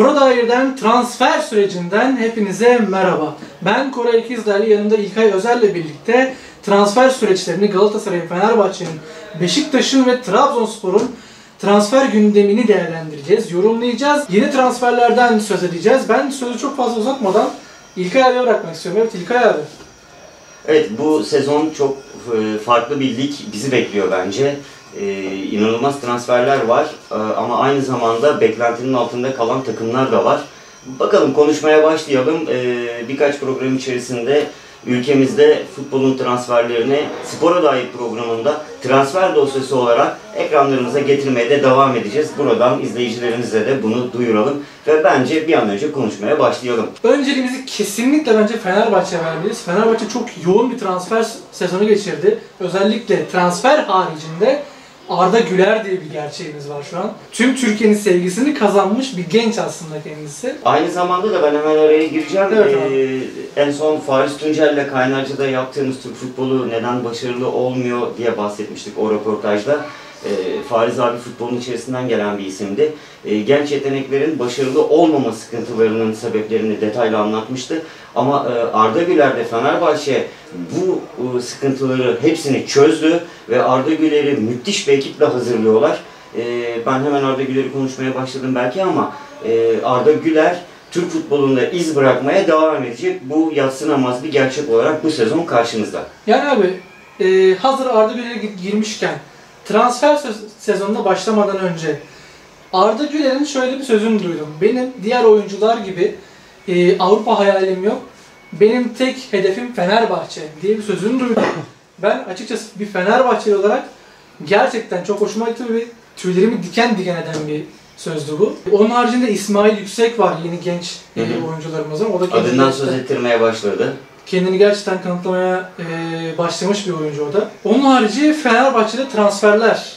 Spora dairden transfer sürecinden hepinize merhaba. Ben Koray İkizdağlı, yanımda İlkay Özel'le birlikte transfer süreçlerini Galatasaray'ın, Fenerbahçe'nin, Beşiktaş'ın ve Trabzonspor'un transfer gündemini değerlendireceğiz, yorumlayacağız. Yeni transferlerden söz edeceğiz. Ben sözü çok fazla uzatmadan İlkay abiye bırakmak istiyorum. Evet İlkay abi. Evet bu sezon çok e, farklı bir lig bizi bekliyor bence. Ee, inanılmaz transferler var Ee, ama aynı zamanda beklentinin altında kalan takımlar da var. Bakalım konuşmaya başlayalım. Ee, birkaç program içerisinde ülkemizde futbolun transferlerini Spora Dair programında transfer dosyası olarak ekranlarınıza getirmeye de devam edeceğiz. Buradan izleyicilerimize de bunu duyuralım ve bence bir an önce konuşmaya başlayalım. Önceliğimizi kesinlikle bence Fenerbahçe'ye vermeliyiz. Fenerbahçe çok yoğun bir transfer sezonu geçirdi. Özellikle transfer haricinde Arda Güler diye bir gerçeğimiz var şu an. Tüm Türkiye'nin sevgisini kazanmış bir genç aslında kendisi. Aynı zamanda da ben hemen araya gireceğim. Evet, Ee, en son Faris Tuncel'le Kaynarca'da yaptığımız Türk futbolu neden başarılı olmuyor diye bahsetmiştik o röportajda. Ee, Fariz abi futbolun içerisinden gelen bir isimdi. Ee, genç yeteneklerin başarılı olmama sıkıntılarının sebeplerini detaylı anlatmıştı. Ama e, Arda Güler de Fenerbahçe bu e, sıkıntıları hepsini çözdü ve Arda Güler'i müthiş bir ekiple hazırlıyorlar. Ee, ben hemen Arda Güler'i konuşmaya başladım belki ama e, Arda Güler Türk futbolunda iz bırakmaya devam edecek. Bu yatsınamaz bir gerçek olarak bu sezon karşımızda. Yani abi e, hazır Arda Güler'e gi- girmişken transfer sezonuna başlamadan önce Arda Güler'in şöyle bir sözünü duydum. Benim diğer oyuncular gibi e, Avrupa hayalim yok. Benim tek hedefim Fenerbahçe diye bir sözünü duydum. Ben açıkçası bir Fenerbahçeli olarak gerçekten çok hoşuma gitti ve tüylerimi diken diken eden bir sözdü bu. Onun haricinde İsmail Yüksek var yeni genç Hı hı. oyuncularımızın. O da Adından söz ettirmeye başladı. kendini gerçekten kanıtlamaya e, başlamış bir oyuncu o da. Onun harici Fenerbahçe'de transferler.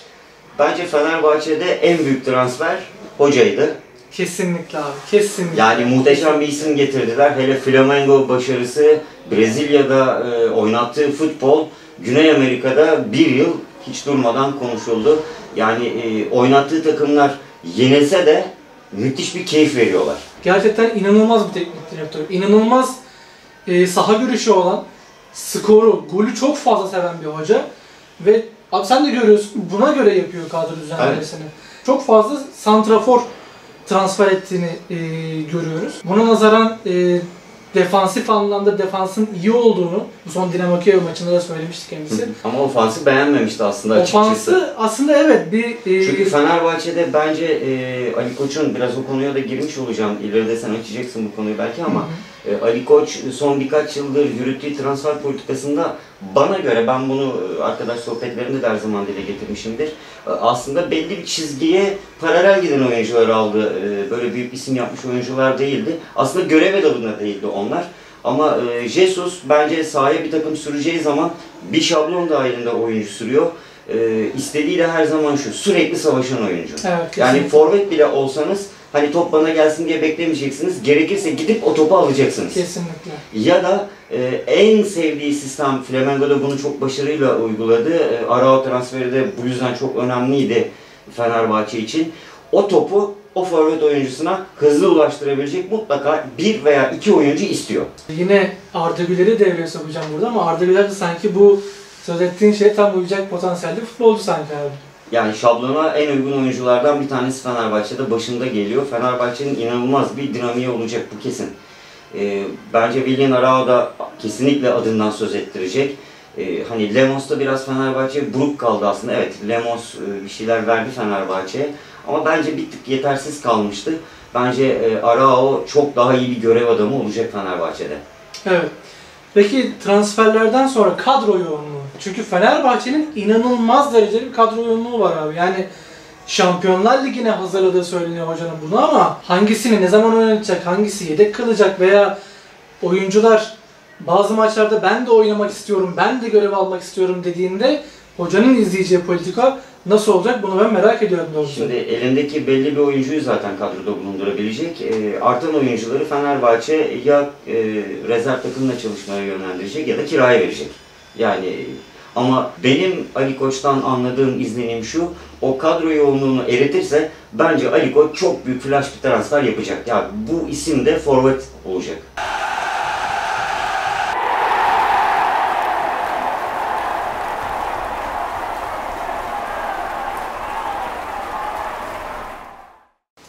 Bence Fenerbahçe'de en büyük transfer hocaydı. Kesinlikle abi, kesinlikle. Yani muhteşem bir isim getirdiler. Hele Flamengo başarısı, Brezilya'da e, oynattığı futbol, Güney Amerika'da bir yıl hiç durmadan konuşuldu. Yani e, oynattığı takımlar yenilse de müthiş bir keyif veriyorlar. Gerçekten inanılmaz bir teknik direktör. İnanılmaz e, saha görüşü olan, skoru, golü çok fazla seven bir hoca. Ve abi sen de görüyorsun buna göre yapıyor kadro düzenlemesini. Çok fazla santrafor transfer ettiğini e, görüyoruz. Buna nazaran e, defansif anlamda defansın iyi olduğunu bu son Dinamo Kiev maçında da söylemişti kendisi. Ama ofansı beğenmemişti aslında açıkçası. Ofansı aslında evet bir e, Çünkü Fenerbahçe'de bence e, Ali Koç'un biraz o konuya da girmiş olacağım. İleride sen açacaksın bu konuyu belki ama e, Ali Koç son birkaç yıldır yürüttüğü transfer politikasında bana göre ben bunu e, arkadaş sohbetlerinde de her zaman dile getirmişimdir. E, aslında belli bir çizgiye paralel giden oyuncular aldı. E, böyle büyük isim yapmış oyuncular değildi. Aslında görev adamında değildi onlar. Ama e, Jesus bence sahaya bir takım süreceği zaman bir şablon dahilinde oyuncu sürüyor. E, istediği de her zaman şu, sürekli savaşan oyuncu. evet, Yani forvet bile olsanız hani top bana gelsin diye beklemeyeceksiniz. Gerekirse gidip o topu alacaksınız. kesinlikle. Ya da e, en sevdiği sistem Flamengo'da bunu çok başarıyla uyguladı. E, Arao transferi de bu yüzden çok önemliydi Fenerbahçe için. O topu o forvet oyuncusuna hızlı ulaştırabilecek mutlaka bir veya iki oyuncu istiyor. Yine Arda Güler'i devreye sokacağım burada ama Arda Güler de sanki bu söz ettiğin şeye tam uyacak potansiyelde futbolcu sanki abi. Yani şablona en uygun oyunculardan bir tanesi Fenerbahçe'de başında geliyor. Fenerbahçe'nin inanılmaz bir dinamiği olacak bu kesin. Ee, bence Willian Arao da kesinlikle adından söz ettirecek. Ee, hani Lemos'ta biraz Fenerbahçe buruk kaldı aslında. Evet Lemos e, bir şeyler verdi Fenerbahçe'ye. Ama bence bir tık yetersiz kalmıştı. Bence e, Arao çok daha iyi bir görev adamı olacak Fenerbahçe'de. Evet. Peki transferlerden sonra kadro yoğunluğu. Çünkü Fenerbahçe'nin inanılmaz derecede bir kadro yoğunluğu var abi. Yani Şampiyonlar Ligi'ne hazırladığı söyleniyor hocanın bunu ama hangisini ne zaman oynatacak, hangisi yedek kalacak veya oyuncular bazı maçlarda ben de oynamak istiyorum, ben de görev almak istiyorum dediğinde hocanın izleyeceği politika nasıl olacak bunu ben merak ediyorum doğrusu. Şimdi elindeki belli bir oyuncuyu zaten kadroda bulundurabilecek. E, artan oyuncuları Fenerbahçe ya e, rezerv takımla çalışmaya yönlendirecek ya da kiraya verecek. Yani ama benim Ali Koç'tan anladığım izlenim şu, o kadro yoğunluğunu eritirse bence Ali Koç çok büyük flash bir transfer yapacak. Ya bu isim de forvet olacak.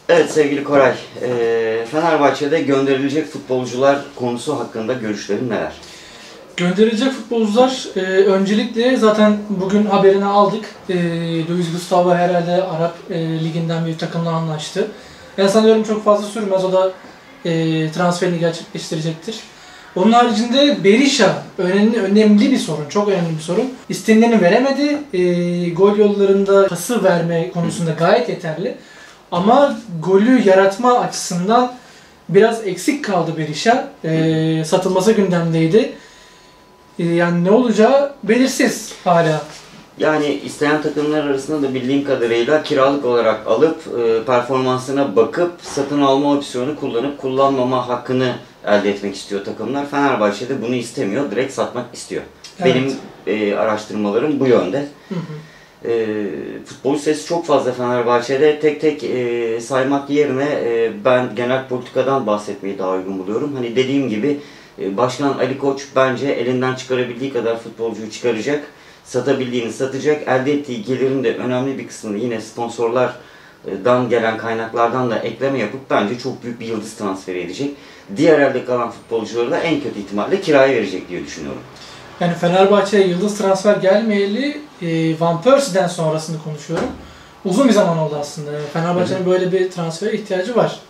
Evet sevgili Koray, Fenerbahçe'de gönderilecek futbolcular konusu hakkında görüşlerin neler? Gönderilecek futbolcular e, öncelikle zaten bugün haberini aldık. E, Luis Gustavo herhalde Arap e, Ligi'nden bir takımla anlaştı. Ben sanıyorum çok fazla sürmez. O da e, transferini gerçekleştirecektir. Onun haricinde Berisha önemli, önemli bir sorun. Çok önemli bir sorun. İstenileni veremedi. E, gol yollarında pası verme konusunda gayet yeterli. Ama golü yaratma açısından biraz eksik kaldı Berisha. E, satılması gündemdeydi. E, yani ne olacağı belirsiz hala. Yani isteyen takımlar arasında da bildiğim kadarıyla kiralık olarak alıp e, performansına bakıp satın alma opsiyonu kullanıp kullanmama hakkını elde etmek istiyor takımlar. Fenerbahçe'de bunu istemiyor, direkt satmak istiyor. Evet. Benim e, araştırmalarım bu yönde. Hı hı. E, futbol sesi çok fazla Fenerbahçe'de. Tek tek e, saymak yerine e, ben genel politikadan bahsetmeyi daha uygun buluyorum. Hani dediğim gibi Başkan Ali Koç bence elinden çıkarabildiği kadar futbolcuyu çıkaracak. Satabildiğini satacak. Elde ettiği gelirin de önemli bir kısmını yine sponsorlardan gelen kaynaklardan da ekleme yapıp bence çok büyük bir yıldız transferi edecek. Diğer elde kalan futbolcuları da en kötü ihtimalle kiraya verecek diye düşünüyorum. Yani Fenerbahçe'ye yıldız transfer gelmeyeli e, Van Persie'den sonrasını konuşuyorum. Uzun bir zaman oldu aslında. Fenerbahçe'nin böyle bir transfere ihtiyacı var.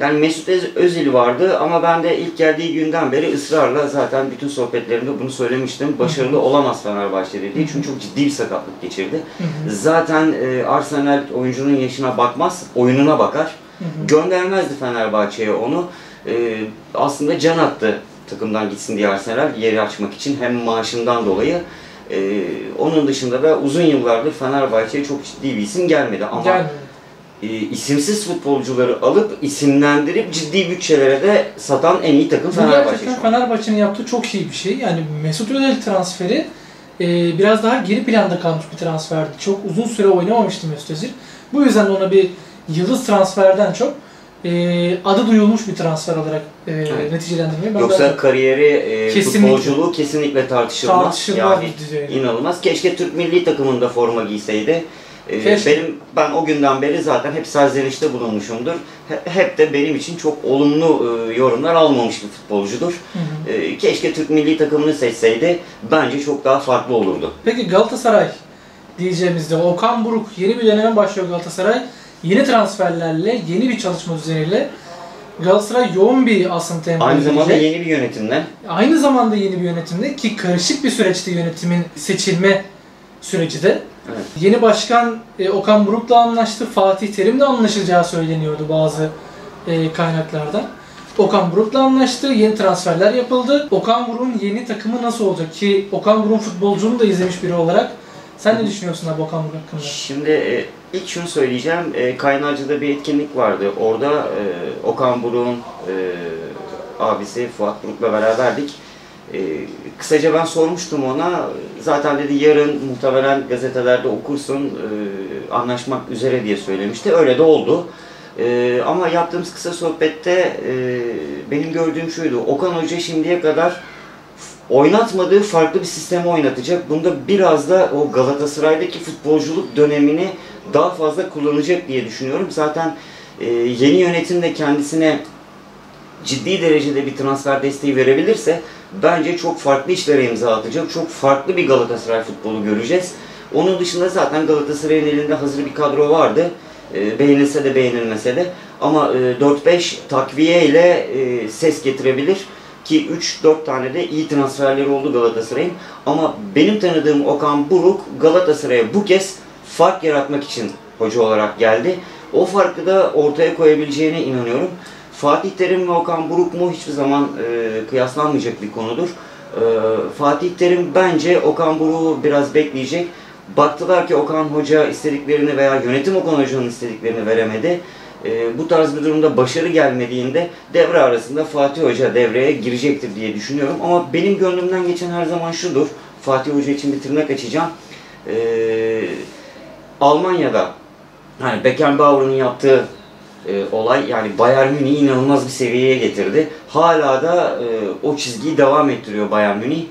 Yani Mesut Öz- Özil vardı ama ben de ilk geldiği günden beri ısrarla zaten bütün sohbetlerimde bunu söylemiştim. Başarılı olamaz Fenerbahçe'de diye çünkü çok ciddi bir sakatlık geçirdi. Zaten e, Arsenal oyuncunun yaşına bakmaz, oyununa bakar. Göndermezdi Fenerbahçe'ye onu. E, aslında can attı takımdan gitsin diye Arsenal yeri açmak için hem maaşından dolayı. E, onun dışında da uzun yıllardır Fenerbahçe'ye çok ciddi bir isim gelmedi ama Gelmedi. E, isimsiz futbolcuları alıp isimlendirip ciddi bütçelere de satan en iyi takım Fenerbahçe gerçekten. Fenerbahçe'nin yaptığı çok iyi bir şey. Yani Mesut Özil transferi e, biraz daha geri planda kalmış bir transferdi. Çok uzun süre oynamamıştı Mesut Özil. Bu yüzden ona bir yıldız transferden çok e, adı duyulmuş bir transfer olarak e, Evet. neticelendirmeyi ben Yoksa daha kariyeri, e, Kesinlikle. futbolculuğu kesinlikle tartışılmaz. tartışılmaz yani düzeyde. inanılmaz. Keşke Türk milli takımında forma giyseydi. E, Keşke. benim ben o günden beri zaten hep serzenişte bulunmuşumdur. He- Hep de benim için çok olumlu e, yorumlar almamış bir futbolcudur. Hı hı. E, keşke Türk milli takımını seçseydi. Bence çok daha farklı olurdu. Peki Galatasaray diyeceğimizde Okan Buruk yeni bir döneme başlıyor Galatasaray. Yeni transferlerle, yeni bir çalışma düzeniyle Galatasaray yoğun bir asım tempo Aynı zamanda yeni bir yönetimle. Aynı zamanda yeni bir yönetimde ki karışık bir süreçte yönetimin seçilme süreci de. Evet. Yeni başkan e, Okan Buruk'la anlaştı. Fatih Terim'le anlaşılacağı söyleniyordu bazı e, kaynaklardan. Okan Buruk'la anlaştı. Yeni transferler yapıldı. Okan Buruk'un yeni takımı nasıl olacak ki Okan Buruk'un futbolcunu da izlemiş biri olarak sen ne düşünüyorsun abi Okan Buruk hakkında? Şimdi e, ilk şunu söyleyeceğim. E, Kaynarca'da bir etkinlik vardı. Orada e, Okan Buruk'un e, abisi Fuat Buruk'la beraberdik. E, kısaca ben sormuştum ona. Zaten dedi yarın muhtemelen gazetelerde okursun e, anlaşmak üzere diye söylemişti. Öyle de oldu. E, ama yaptığımız kısa sohbette e, benim gördüğüm şuydu. Okan Hoca şimdiye kadar oynatmadığı farklı bir sistemi oynatacak. Bunda biraz da o Galatasaray'daki futbolculuk dönemini daha fazla kullanacak diye düşünüyorum. Zaten e, yeni yönetim de kendisine ciddi derecede bir transfer desteği verebilirse bence çok farklı işlere imza atacak. Çok farklı bir Galatasaray futbolu göreceğiz. Onun dışında zaten Galatasaray'ın elinde hazır bir kadro vardı. E, beğenilse de beğenilmese de. Ama e, 4-5 takviye ile e, ses getirebilir. Ki 3-4 tane de iyi transferleri oldu Galatasaray'ın. Ama benim tanıdığım Okan Buruk Galatasaray'a bu kez fark yaratmak için hoca olarak geldi. O farkı da ortaya koyabileceğine inanıyorum. Fatih Terim ve Okan Buruk mu hiçbir zaman e, kıyaslanmayacak bir konudur. E, Fatih Terim bence Okan Buruk'u biraz bekleyecek. Baktılar ki Okan Hoca istediklerini veya yönetim Okan Hoca'nın istediklerini veremedi. E, bu tarz bir durumda başarı gelmediğinde devre arasında Fatih Hoca devreye girecektir diye düşünüyorum. Ama benim gönlümden geçen her zaman şudur. Fatih Hoca için bir tırnak açacağım. E, Almanya'da hani Beckenbauer'ın yaptığı e, olay yani Bayern Münih'i inanılmaz bir seviyeye getirdi. Hala da e, o çizgiyi devam ettiriyor Bayern Münih.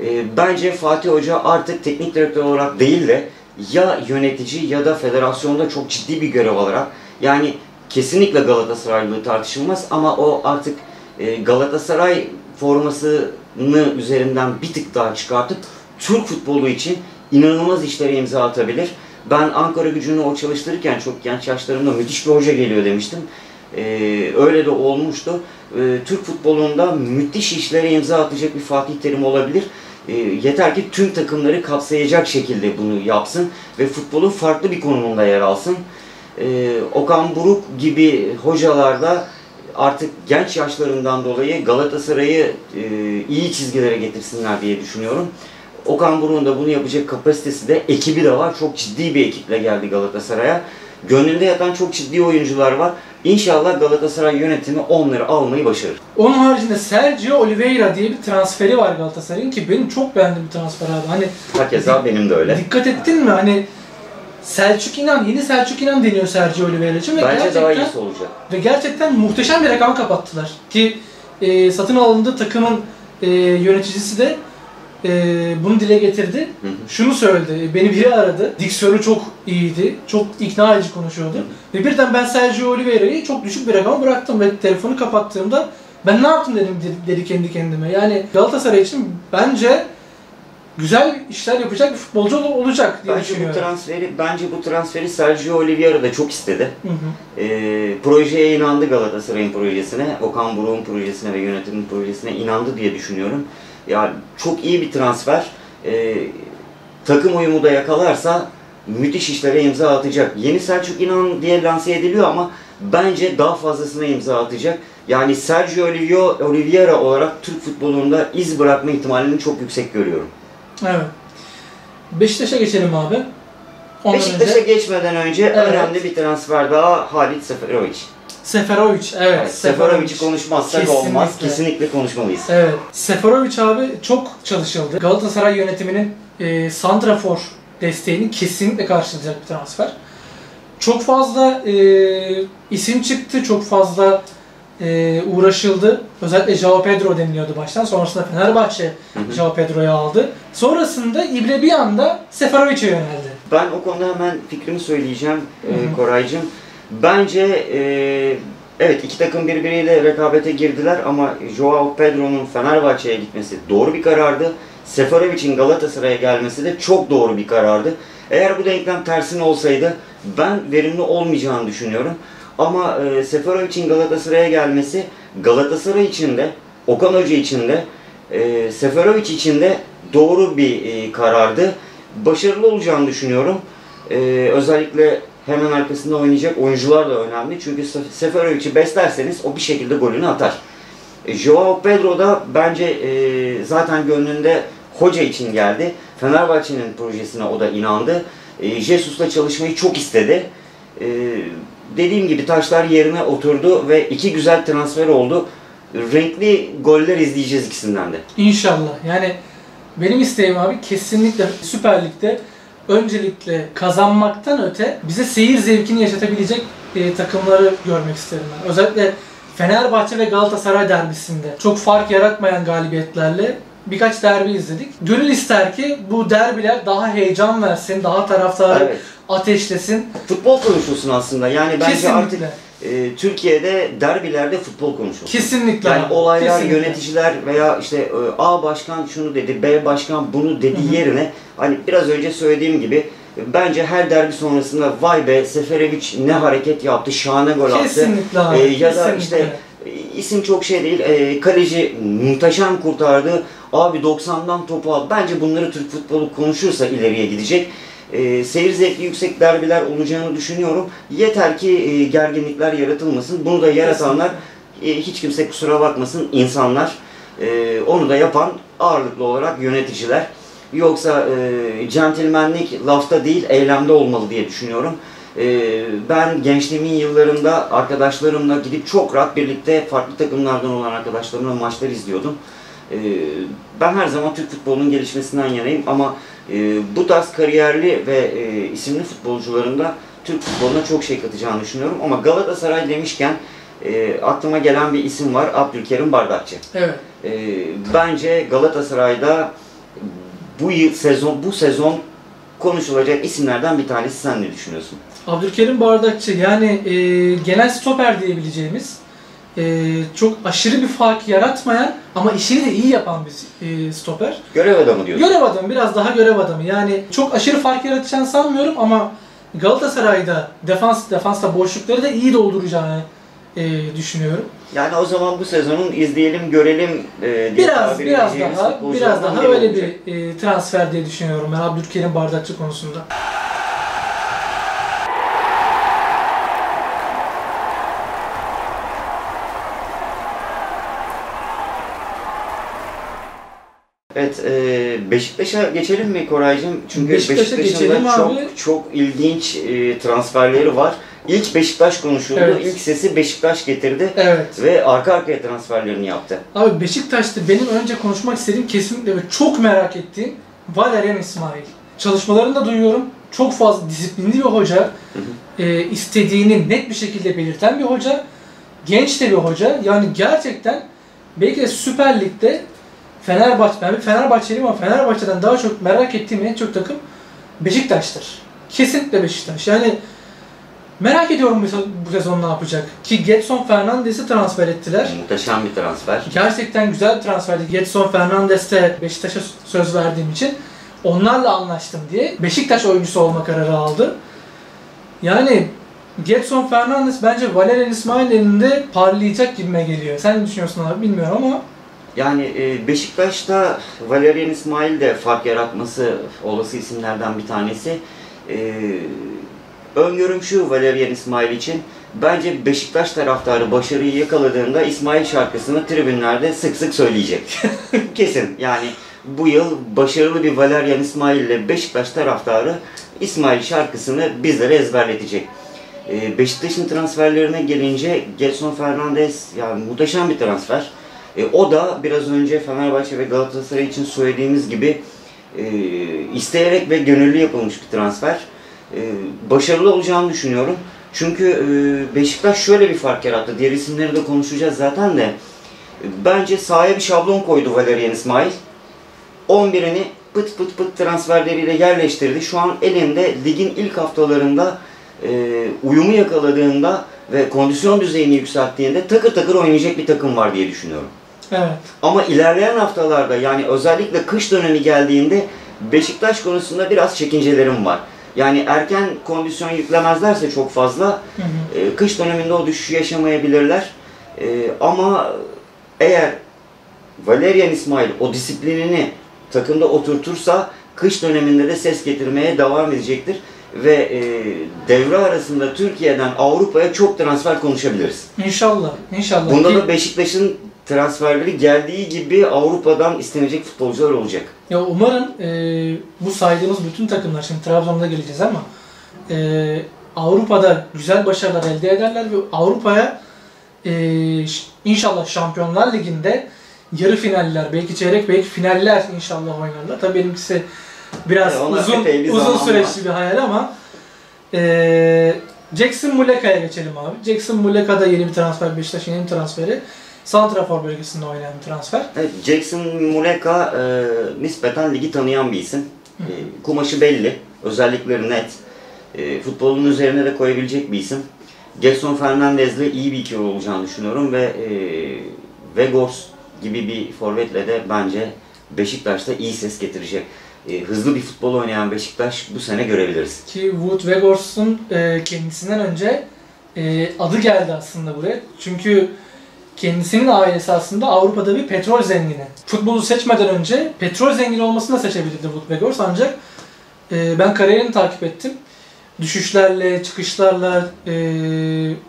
E, bence Fatih Hoca artık teknik direktör olarak değil de ya yönetici ya da federasyonda çok ciddi bir görev olarak yani kesinlikle Galatasaraylılığı tartışılmaz ama o artık e, Galatasaray formasını üzerinden bir tık daha çıkartıp Türk futbolu için inanılmaz işlere imza atabilir. Ben Ankara gücünü o çalıştırırken çok genç yaşlarımda müthiş bir hoca geliyor demiştim. Ee, öyle de olmuştu. Ee, Türk futbolunda müthiş işlere imza atacak bir Fatih Terim olabilir. Ee, yeter ki tüm takımları kapsayacak şekilde bunu yapsın ve futbolun farklı bir konumunda yer alsın. Ee, Okan Buruk gibi hocalar da artık genç yaşlarından dolayı Galatasaray'ı e, iyi çizgilere getirsinler diye düşünüyorum. Okan Buruk'un da bunu yapacak kapasitesi de ekibi de var. Çok ciddi bir ekiple geldi Galatasaray'a. Gönlünde yatan çok ciddi oyuncular var. İnşallah Galatasaray yönetimi onları almayı başarır. Onun haricinde Sergio Oliveira diye bir transferi var Galatasaray'ın ki benim çok beğendiğim bir transfer abi. Hani Hakeza benim de öyle. dikkat ettin mi? Hani Selçuk İnan, yeni Selçuk İnan deniyor Sergio Oliveira için ve Bence gerçekten daha iyisi olacak. ve gerçekten muhteşem bir rakam kapattılar. Ki e, satın alındığı takımın e, yöneticisi de e, bunu dile getirdi. Hı hı. Şunu söyledi, beni biri aradı. Diksiyonu çok iyiydi, çok ikna edici konuşuyordu. Ve birden ben Sergio Oliveira'yı çok düşük bir rakama bıraktım ve telefonu kapattığımda ben ne yaptım dedim dedi, kendi kendime. Yani Galatasaray için bence güzel işler yapacak bir futbolcu ol- olacak diye Bence bu düşünüyorum. transferi, bence bu transferi Sergio Oliveira da çok istedi. Hı hı. Ee, projeye inandı Galatasaray'ın projesine, Okan Buruk'un projesine ve yönetimin projesine inandı diye düşünüyorum. Yani çok iyi bir transfer. Ee, takım uyumu da yakalarsa müthiş işlere imza atacak. Yeni Selçuk İnan diye lanse ediliyor ama bence daha fazlasına imza atacak. Yani Sergio Oliveira olarak Türk futbolunda iz bırakma ihtimalini çok yüksek görüyorum. Evet. Beşiktaş'a geçelim abi. Ondan Beşiktaş'a önce geçmeden önce Evet. önemli bir transfer daha Halit Seferovic. Seferovic. Evet, Evet, Seferovic'i konuşmazsak Kesinlikle. olmaz. Kesinlikle konuşmalıyız. Evet. Seferovic abi çok çalışıldı. Galatasaray yönetiminin e, Santrafor desteğini kesinlikle karşılayacak bir transfer. Çok fazla e, isim çıktı, çok fazla e, uğraşıldı. Özellikle Joao Pedro deniliyordu baştan. Sonrasında Fenerbahçe hı. Joao Pedro'yu aldı. Sonrasında İbre bir anda Seferovic'e yöneldi. Ben o konuda hemen fikrimi söyleyeceğim Hı hı. e, Koraycığım. Bence e, evet iki takım birbiriyle rekabete girdiler ama Joao Pedro'nun Fenerbahçe'ye gitmesi doğru bir karardı. Seferovic'in Galatasaray'a gelmesi de çok doğru bir karardı. Eğer bu denklem tersine olsaydı ben verimli olmayacağını düşünüyorum. Ama e, Seferovic'in Galatasaray'a gelmesi Galatasaray için de Okan Hoca için de e, Seferovic için de doğru bir e, karardı. Başarılı olacağını düşünüyorum. E, özellikle hemen arkasında oynayacak oyuncular da önemli. Çünkü Se- Seferovic'i beslerseniz o bir şekilde golünü atar. E, Joao Pedro da bence e, zaten gönlünde hoca için geldi. Fenerbahçe'nin projesine o da inandı. E, Jesus'la çalışmayı çok istedi. E, dediğim gibi taşlar yerine oturdu ve iki güzel transfer oldu. Renkli goller izleyeceğiz ikisinden de. İnşallah. Yani benim isteğim abi kesinlikle Süper Lig'de öncelikle kazanmaktan öte bize seyir zevkini yaşatabilecek e, takımları görmek isterim ben. Özellikle Fenerbahçe ve Galatasaray derbisinde çok fark yaratmayan galibiyetlerle birkaç derbi izledik. Gönül ister ki bu derbiler daha heyecan versin, daha taraftarı Evet. ateşlesin. Futbol konuşulsun aslında. Yani bence Kesinlikle. artık e, Türkiye'de derbilerde futbol konuşulsun. Kesinlikle. Yani olaylar, kesinlikle. yöneticiler veya işte e, A başkan şunu dedi, B başkan bunu dedi Hı hı. yerine hani biraz önce söylediğim gibi bence her derbi sonrasında vay be Seferovic ne hareket yaptı, şahane gol attı. Kesinlikle. E, ya da kesinlikle. işte e, isim çok şey değil. E, kaleci muhteşem kurtardı. Abi 90'dan topu aldı. Bence bunları Türk futbolu konuşursa ileriye gidecek. E, seyir zevkli yüksek derbiler olacağını düşünüyorum. Yeter ki e, gerginlikler yaratılmasın. Bunu da yaratanlar e, hiç kimse kusura bakmasın insanlar. E, onu da yapan ağırlıklı olarak yöneticiler. Yoksa e, centilmenlik lafta değil eylemde olmalı diye düşünüyorum. E, ben gençliğimin yıllarında arkadaşlarımla gidip çok rahat birlikte farklı takımlardan olan arkadaşlarımla maçlar izliyordum. E, ben her zaman Türk futbolunun gelişmesinden yanayım ama e, bu tarz kariyerli ve e, isimli futbolcuların da Türk futboluna çok şey katacağını düşünüyorum. Ama Galatasaray demişken e, aklıma gelen bir isim var Abdülkerim Bardakçı. Evet. E, bence Galatasaray'da bu yıl sezon bu sezon konuşulacak isimlerden bir tanesi sen ne düşünüyorsun? Abdülkerim Bardakçı yani e, genel stoper diyebileceğimiz e, çok aşırı bir fark yaratmayan ama işini de iyi yapan bir e, stoper. Görev adamı diyorsun. Görev adamı, biraz daha görev adamı. Yani çok aşırı fark yaratacağını sanmıyorum ama Galatasaray'da defans defansta boşlukları da iyi dolduracağını e, düşünüyorum. Yani o zaman bu sezonun izleyelim, görelim e, diye Biraz biraz daha biraz daha öyle olacak. bir e, transfer diye düşünüyorum ben Abdülkerim Bardakçı konusunda. Evet, e, Beşiktaş'a geçelim mi Koraycığım? Çünkü Beşiktaş'a Beşiktaş'ın da çok abi. çok ilginç e, transferleri var. İlk Beşiktaş konuşuldu, Evet. ilk sesi Beşiktaş getirdi Evet. ve arka arkaya transferlerini yaptı. Abi Beşiktaş'ta benim önce konuşmak istediğim kesinlikle ve çok merak ettiğim Valerian İsmail. Çalışmalarını da duyuyorum. Çok fazla disiplinli bir hoca. Ee, istediğini net bir şekilde belirten bir hoca. Genç de bir hoca. Yani gerçekten belki de Süper Lig'de Fenerbahçe, ben bir Fenerbahçeliyim ama Fenerbahçe'den daha çok merak ettiğim en çok takım Beşiktaş'tır. Kesinlikle Beşiktaş. Yani merak ediyorum bu sezon, bu sezon ne yapacak. Ki Getson Fernandes'i transfer ettiler. Muhteşem bir transfer. Gerçekten güzel bir transferdi. Getson Fernandes'te Beşiktaş'a söz verdiğim için onlarla anlaştım diye Beşiktaş oyuncusu olma kararı aldı. Yani Getson Fernandes bence Valerian İsmail'in elinde parlayacak gibime geliyor. Sen ne düşünüyorsun abi bilmiyorum ama Yani e, Beşiktaş'ta Valerian İsmail de fark yaratması olası isimlerden bir tanesi. E, öngörüm şu Valerian İsmail için. Bence Beşiktaş taraftarı başarıyı yakaladığında İsmail şarkısını tribünlerde sık sık söyleyecek. Kesin. Yani bu yıl başarılı bir Valerian İsmail ile Beşiktaş taraftarı İsmail şarkısını bizlere ezberletecek. E, Beşiktaş'ın transferlerine gelince Gelson Fernandes yani muhteşem bir transfer. E, o da biraz önce Fenerbahçe ve Galatasaray için söylediğimiz gibi e, isteyerek ve gönüllü yapılmış bir transfer. E, başarılı olacağını düşünüyorum. Çünkü e, Beşiktaş şöyle bir fark yarattı. Diğer isimleri de konuşacağız zaten de. Bence sahaya bir şablon koydu Valerian İsmail. 11'ini pıt pıt pıt transferleriyle yerleştirdi. Şu an elinde ligin ilk haftalarında e, uyumu yakaladığında ve kondisyon düzeyini yükselttiğinde takır takır oynayacak bir takım var diye düşünüyorum. Evet. Ama ilerleyen haftalarda yani özellikle kış dönemi geldiğinde Beşiktaş konusunda biraz çekincelerim var. Yani erken kondisyon yüklemezlerse çok fazla Hı hı. e, kış döneminde o düşüşü yaşamayabilirler. E, ama eğer Valerian İsmail o disiplinini takımda oturtursa kış döneminde de ses getirmeye devam edecektir. Ve e, devre arasında Türkiye'den Avrupa'ya çok transfer konuşabiliriz. İnşallah. İnşallah. Bunda da Beşiktaş'ın transferleri geldiği gibi Avrupa'dan istenecek futbolcular olacak. Ya umarım e, bu saydığımız bütün takımlar, şimdi Trabzon'da geleceğiz ama e, Avrupa'da güzel başarılar elde ederler ve Avrupa'ya e, inşallah Şampiyonlar Ligi'nde yarı finaller, belki çeyrek, belki finaller inşallah oynarlar. Tabii benimkisi biraz E, ona uzun bir uzun süreçli bir hayal ama e, Jackson Muleka'ya geçelim abi. Jackson Muleka da yeni bir transfer, Beşiktaş'ın yeni bir transferi. Santrafor bölgesinde oynayan bir transfer. Evet, Jackson Muleka e, nispeten ligi tanıyan bir isim. E, kumaşı belli, özellikleri net. E, futbolun üzerine de koyabilecek bir isim. Gelson Fernandez'le iyi bir ikili olacağını düşünüyorum ve e, Vegors gibi bir forvetle de bence Beşiktaş'ta iyi ses getirecek. E, hızlı bir futbol oynayan Beşiktaş bu sene görebiliriz. Ki Wood Wegors'un e, kendisinden önce e, adı geldi aslında buraya. Çünkü kendisinin ailesi aslında Avrupa'da bir petrol zengini. Futbolu seçmeden önce petrol zengini olmasını da seçebilirdi Wood ancak e, ben kariyerini takip ettim. Düşüşlerle, çıkışlarla e,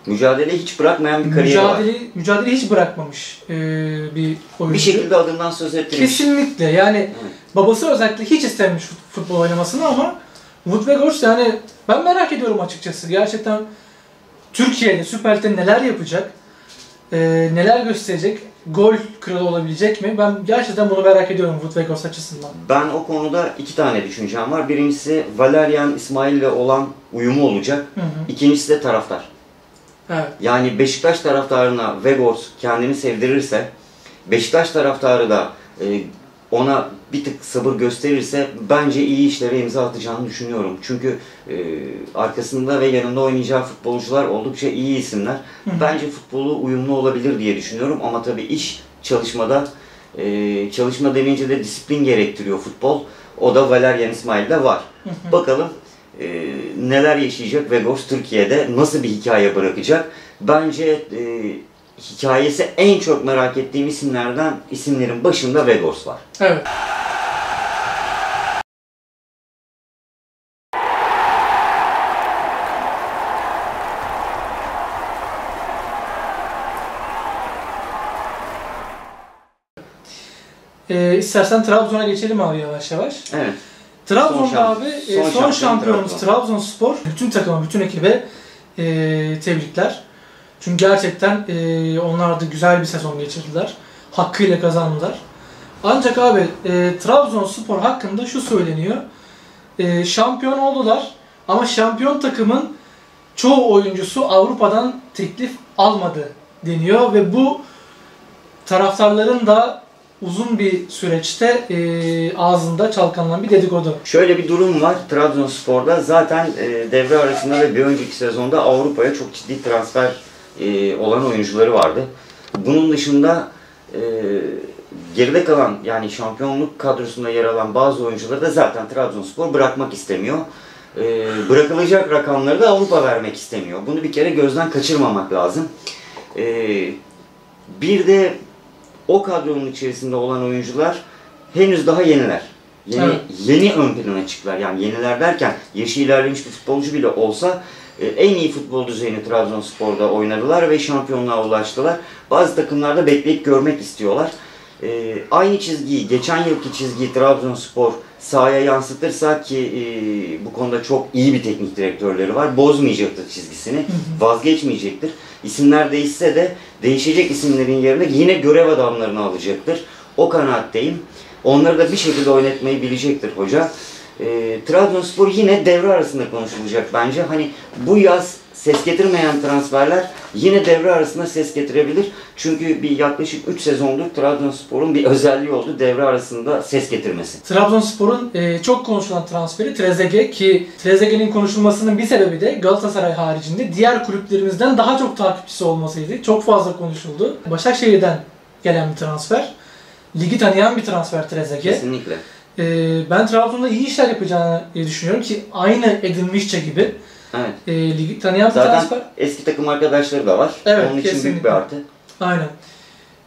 Mücadeleyi hiç bırakmayan bir kariyeri var. mücadele, mücadele hiç bırakmamış e, bir oyuncu. Bir şekilde adından söz ettirmiş. Kesinlikle yani Evet. babası özellikle hiç istemiş fut- futbol oynamasını ama Wood Weghorst yani ben merak ediyorum açıkçası. Gerçekten Türkiye'de Süper Lig'de neler yapacak? E, neler gösterecek? Gol kralı olabilecek mi? Ben gerçekten bunu merak ediyorum Wood Vegas açısından. Ben o konuda iki tane düşüncem var. Birincisi Valerian İsmail ile olan uyumu olacak. Hı hı. İkincisi de taraftar. Evet. Yani Beşiktaş taraftarına Vegors kendini sevdirirse, Beşiktaş taraftarı da e, ona bir tık sabır gösterirse bence iyi işlere imza atacağını düşünüyorum. Çünkü e, arkasında ve yanında oynayacağı futbolcular oldukça iyi isimler. Hı. Bence futbolu uyumlu olabilir diye düşünüyorum ama tabii iş çalışmada e, çalışma denince de disiplin gerektiriyor futbol. O da Valerian İsmail'de var. Hı hı. Bakalım e, neler yaşayacak Vegors Türkiye'de nasıl bir hikaye bırakacak. Bence e, hikayesi en çok merak ettiğim isimlerden isimlerin başında Vegors var. Evet. Ee, istersen Trabzon'a geçelim abi yavaş yavaş. Evet. Trabzon'da Son abi e, son son, şampiyon şampiyonumuz Trabzon. Trabzonspor. Bütün takıma, bütün ekibe e, tebrikler. Çünkü gerçekten e, onlar da güzel bir sezon geçirdiler. Hakkıyla kazandılar. Ancak abi e, Trabzonspor hakkında şu söyleniyor. E, şampiyon oldular ama şampiyon takımın çoğu oyuncusu Avrupa'dan teklif almadı deniyor ve bu taraftarların da uzun bir süreçte e, ağzında çalkanılan bir dedikodu. Şöyle bir durum var Trabzonspor'da. Zaten e, devre arasında ve bir önceki sezonda Avrupa'ya çok ciddi transfer e, olan oyuncuları vardı. Bunun dışında e, geride kalan yani şampiyonluk kadrosunda yer alan bazı oyuncuları da zaten Trabzonspor bırakmak istemiyor. E, bırakılacak rakamları da Avrupa vermek istemiyor. Bunu bir kere gözden kaçırmamak lazım. E, bir de o kadronun içerisinde olan oyuncular henüz daha yeniler. Yeni, Evet. yeni ön plana çıktılar. Yani yeniler derken yaşı ilerlemiş bir futbolcu bile olsa e, en iyi futbol düzeyini Trabzonspor'da oynadılar ve şampiyonluğa ulaştılar. Bazı takımlarda bekleyip görmek istiyorlar. E, aynı çizgiyi, geçen yılki çizgiyi Trabzonspor sahaya yansıtırsa ki e, bu konuda çok iyi bir teknik direktörleri var. Bozmayacaktır çizgisini, vazgeçmeyecektir. İsimler değişse de değişecek isimlerin yerine yine görev adamlarını alacaktır. O kanaatteyim. Onları da bir şekilde oynatmayı bilecektir hoca. E, Trabzonspor yine devre arasında konuşulacak bence. Hani bu yaz ses getirmeyen transferler yine devre arasında ses getirebilir. Çünkü bir yaklaşık 3 sezondur Trabzonspor'un bir özelliği oldu devre arasında ses getirmesi. Trabzonspor'un e, çok konuşulan transferi Trezeguet ki Trezeguet'in konuşulmasının bir sebebi de Galatasaray haricinde diğer kulüplerimizden daha çok takipçisi olmasıydı. Çok fazla konuşuldu. Başakşehir'den gelen bir transfer. Ligi tanıyan bir transfer Trezeguet. Kesinlikle. E, ben Trabzon'da iyi işler yapacağını düşünüyorum ki aynı Edilmişçe gibi Evet. e, ligi tanıyan bir transfer. eski takım arkadaşları da var. Evet, Onun için büyük bir artı. Aynen.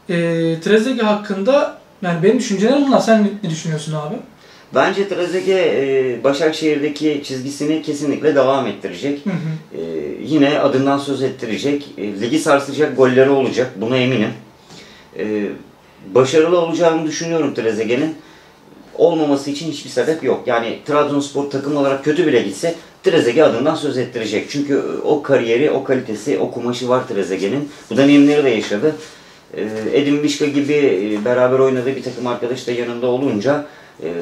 E, Trezeguet hakkında yani benim düşüncelerim bunlar. Sen ne- ne düşünüyorsun abi? Bence Trezeguet e, Başakşehir'deki çizgisini kesinlikle devam ettirecek. Hı hı. E, yine adından söz ettirecek. E, ligi sarsacak golleri olacak. Buna eminim. E, başarılı olacağını düşünüyorum Trezeguet'in. Olmaması için hiçbir sebep yok. Yani Trabzonspor takım olarak kötü bile gitse Trezeguet adından söz ettirecek. Çünkü e, o kariyeri, o kalitesi, o kumaşı var Trezeguet'in. Bu deneyimleri de yaşadı. E, Edin Vişka gibi e, beraber oynadığı bir takım arkadaş da yanında olunca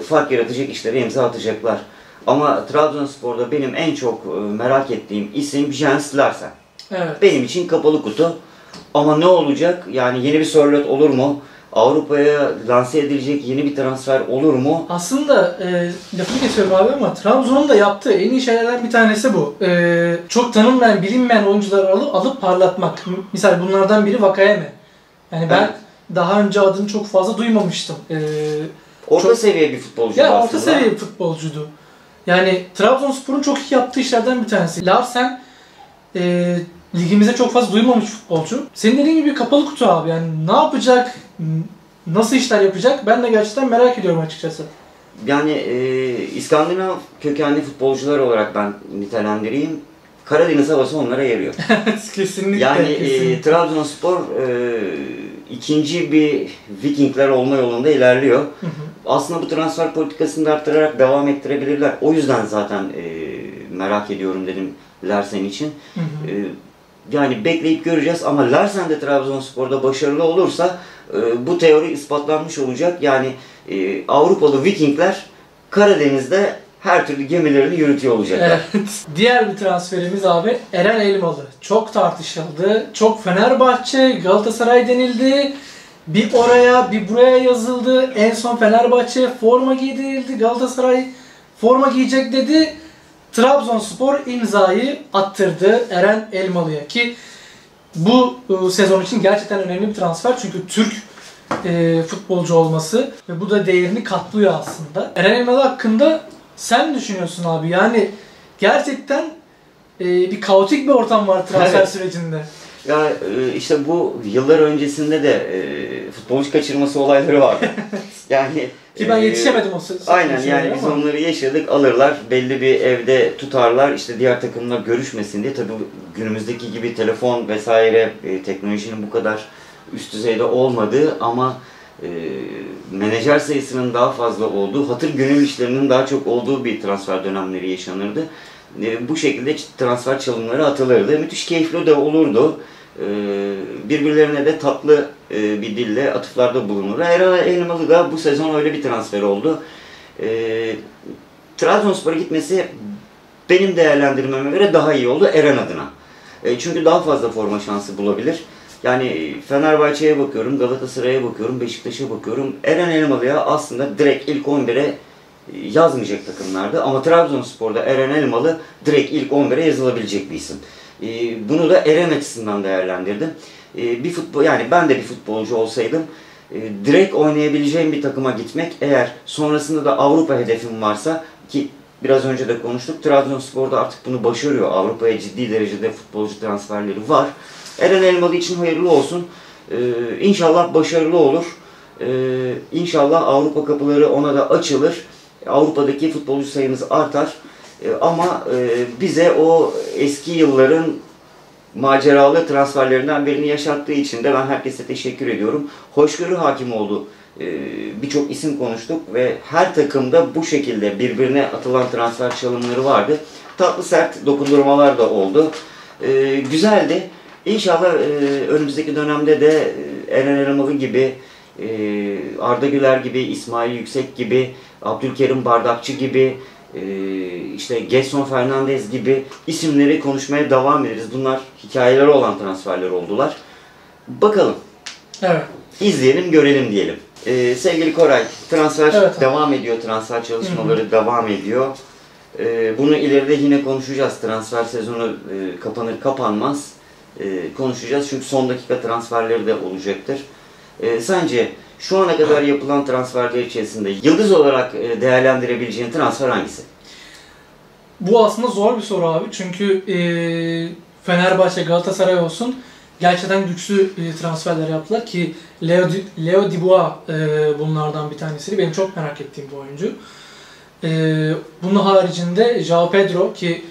fark yaratacak işlere imza atacaklar. Ama Trabzonspor'da benim en çok merak ettiğim isim Jens Larsen. Evet. Benim için kapalı kutu. Ama ne olacak? Yani yeni bir Sörlot olur mu? Avrupa'ya lanse edilecek yeni bir transfer olur mu? Aslında e, lafını kesiyorum abi ama Trabzon'un da yaptığı en iyi şeylerden bir tanesi bu. E, çok tanınmayan, bilinmeyen oyuncuları alıp, alıp parlatmak. Misal bunlardan biri Vakayeme. Yani ben Evet. daha önce adını çok fazla duymamıştım. E, Orta Çok- seviye bir futbolcu ya aslında. orta seviye bir futbolcuydu. Yani Trabzonspor'un çok iyi yaptığı işlerden bir tanesi. Larsen e, ligimize çok fazla duymamış futbolcu. Senin dediğin gibi kapalı kutu abi. Yani ne yapacak, nasıl işler yapacak ben de gerçekten merak ediyorum açıkçası. Yani e, İskandinav kökenli futbolcular olarak ben nitelendireyim. Karadeniz havası onlara yarıyor. kesinlikle. Yani e, kesinlikle. Trabzonspor e, ikinci bir Vikingler olma yolunda ilerliyor. Hı hı. Aslında bu transfer politikasını da arttırarak devam ettirebilirler. O yüzden zaten e, merak ediyorum dedim Larsen için. Hı hı. E, yani bekleyip göreceğiz ama Larsen de Trabzonspor'da başarılı olursa e, bu teori ispatlanmış olacak. Yani e, Avrupalı Vikingler Karadeniz'de her türlü gemilerini yürütüyor olacaklar. Evet. Diğer bir transferimiz abi Eren Elmalı. Çok tartışıldı. Çok Fenerbahçe, Galatasaray denildi. Bir oraya bir buraya yazıldı. En son Fenerbahçe forma giydirildi. Galatasaray forma giyecek dedi. Trabzonspor imzayı attırdı Eren Elmalı'ya ki bu e, sezon için gerçekten önemli bir transfer çünkü Türk e, futbolcu olması ve bu da değerini katlıyor aslında. Eren Elmalı hakkında sen düşünüyorsun abi? Yani gerçekten e, bir kaotik bir ortam var transfer Evet. sürecinde. Ya e, işte bu yıllar öncesinde de e, futbolcu kaçırması olayları vardı. yani Ki ben yetişemedim o sırada. Aynen yani biz onları yaşadık alırlar belli bir evde tutarlar işte diğer takımla görüşmesin diye tabii günümüzdeki gibi telefon vesaire e, teknolojinin bu kadar üst düzeyde olmadığı ama e, menajer sayısının daha fazla olduğu hatır gönül işlerinin daha çok olduğu bir transfer dönemleri yaşanırdı. E, bu şekilde transfer çalımları atılırdı. Müthiş keyifli de olurdu. E, birbirlerine de tatlı e, bir dille atıflarda bulunur. Eren Elmalı da bu sezon öyle bir transfer oldu. E, Trabzonspor'a gitmesi benim değerlendirmeme göre daha iyi oldu Eren adına. E, çünkü daha fazla forma şansı bulabilir. Yani Fenerbahçe'ye bakıyorum, Galatasaray'a bakıyorum, Beşiktaş'a bakıyorum. Eren Elmalı'ya aslında direkt ilk 11'e yazmayacak takımlardı. Ama Trabzonspor'da Eren Elmalı direkt ilk 11'e yazılabilecek bir isim. E, bunu da Eren açısından değerlendirdim. E, bir futbol yani ben de bir futbolcu olsaydım e, direkt oynayabileceğim bir takıma gitmek eğer sonrasında da Avrupa hedefim varsa ki biraz önce de konuştuk Trabzonspor'da artık bunu başarıyor. Avrupa'ya ciddi derecede futbolcu transferleri var. Eren Elmalı için hayırlı olsun. E, inşallah başarılı olur. E, inşallah Avrupa kapıları ona da açılır. Avrupa'daki futbolcu sayımız artar. E, ama e, bize o eski yılların maceralı transferlerinden birini yaşattığı için de ben herkese teşekkür ediyorum. Hoşgörü hakim oldu. Ee, Birçok isim konuştuk ve her takımda bu şekilde birbirine atılan transfer çalımları vardı. Tatlı sert dokundurmalar da oldu. Güzeldi. İnşallah e, önümüzdeki dönemde de e, Eren Elmalı gibi, e, Arda Güler gibi, İsmail Yüksek gibi, Abdülkerim Bardakçı gibi, işte Gerson Fernandez gibi isimleri konuşmaya devam ederiz. Bunlar hikayeleri olan transferler oldular. Bakalım. Evet. izleyelim, görelim diyelim. Ee, sevgili Koray, transfer Evet devam ediyor. Transfer çalışmaları devam ediyor. Ee, bunu ileride yine konuşacağız. Transfer sezonu e, kapanır kapanmaz e, konuşacağız. Çünkü son dakika transferleri de olacaktır. E, sence şu ana kadar yapılan transferler içerisinde yıldız olarak e, değerlendirebileceğin transfer hangisi? Bu aslında zor bir soru abi. Çünkü e, Fenerbahçe, Galatasaray olsun gerçekten güçlü e, transferler yaptılar ki Leo, Leo Dubois e, bunlardan bir tanesi. Benim çok merak ettiğim bir oyuncu. E, bunun haricinde João Pedro ki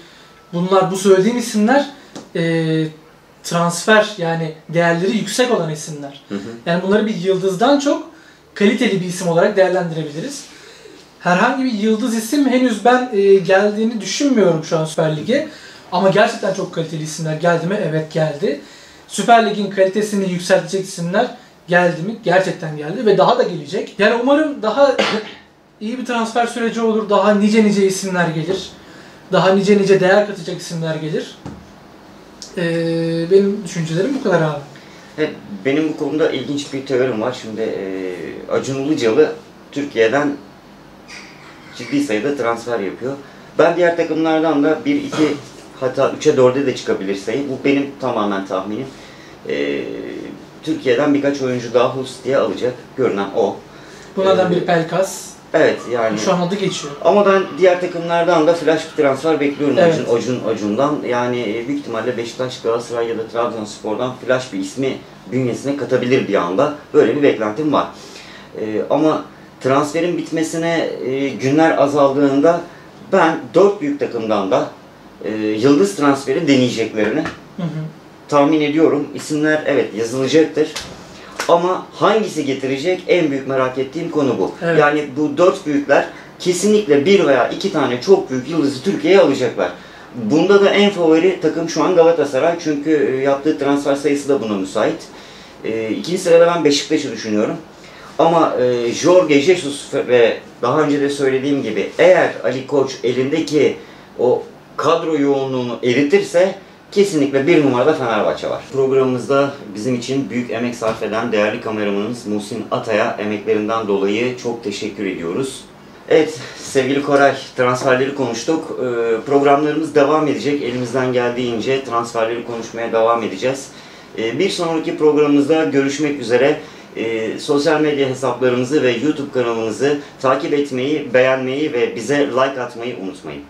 bunlar bu söylediğim isimler e, transfer yani değerleri yüksek olan isimler. Hı hı. Yani bunları bir yıldızdan çok kaliteli bir isim olarak değerlendirebiliriz. Herhangi bir yıldız isim henüz ben e, geldiğini düşünmüyorum şu an Süper Lig'e. Ama gerçekten çok kaliteli isimler geldi mi? Evet geldi. Süper Lig'in kalitesini yükseltecek isimler geldi mi? Gerçekten geldi ve daha da gelecek. Yani umarım daha iyi bir transfer süreci olur. Daha nice nice isimler gelir. Daha nice nice değer katacak isimler gelir. E, benim düşüncelerim bu kadar abi. Evet, benim bu konuda ilginç bir teorim var. Şimdi e, Acun Ilıcalı Türkiye'den ciddi sayıda transfer yapıyor. Ben diğer takımlardan da 1, 2 hatta 3'e 4'e de çıkabilir sayı. Bu benim tamamen tahminim. E, Türkiye'den birkaç oyuncu daha Hus diye alacak. Görünen o. Bunlardan Ee, biri Pelkas. Evet yani. Şu an adı geçiyor. Ama ben diğer takımlardan da flash bir transfer bekliyorum Evet. Acun, Acun Acun'dan. Yani e, büyük ihtimalle Beşiktaş, Galatasaray ya da Trabzonspor'dan flash bir ismi bünyesine katabilir bir anda. Böyle bir beklentim var. E, ama transferin bitmesine e, günler azaldığında ben dört büyük takımdan da e, yıldız transferi deneyeceklerini Hı hı. tahmin ediyorum. İsimler evet yazılacaktır. Ama hangisi getirecek en büyük merak ettiğim konu bu. Evet. Yani bu dört büyükler kesinlikle bir veya iki tane çok büyük yıldızı Türkiye'ye alacaklar. Bunda da en favori takım şu an Galatasaray çünkü e, yaptığı transfer sayısı da buna müsait. E, ikinci sırada ben Beşiktaş'ı düşünüyorum. Ama e, Jorge Jesus ve daha önce de söylediğim gibi eğer Ali Koç elindeki o kadro yoğunluğunu eritirse kesinlikle bir numarada Fenerbahçe var. Programımızda bizim için büyük emek sarf eden değerli kameramanımız Muhsin Atay'a emeklerinden dolayı çok teşekkür ediyoruz. Evet sevgili Koray transferleri konuştuk. Ee, programlarımız devam edecek. Elimizden geldiğince transferleri konuşmaya devam edeceğiz. Ee, bir sonraki programımızda görüşmek üzere. Ee, sosyal medya hesaplarımızı ve YouTube kanalımızı takip etmeyi, beğenmeyi ve bize like atmayı unutmayın.